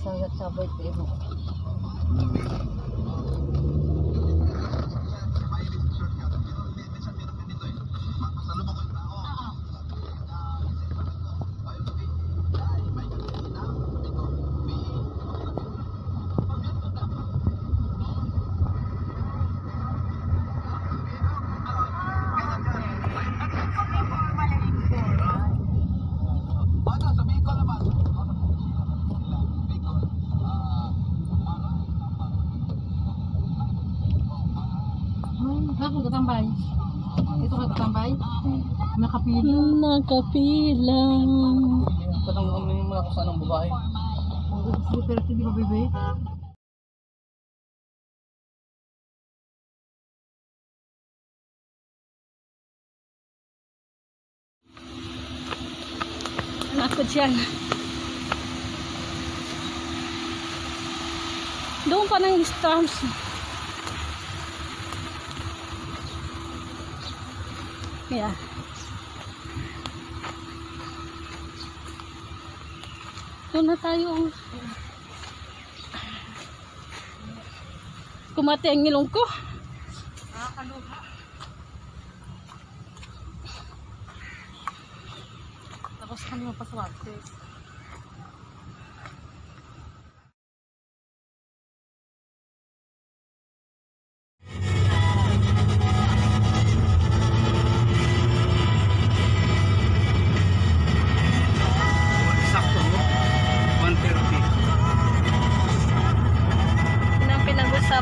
sa saboy ko. Bakit katambay? Ito ka katambay? Nakapila. Nakapila. Patanggap mo yung mga kung saan ang babae. Pero hindi ba bebe? Nakot yan. Doon pa ng storms. Yeah. Doon na tayo. Kumati ang ilong ko. Tapos kami mapaswerte. Sakto.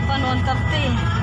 penonton teh.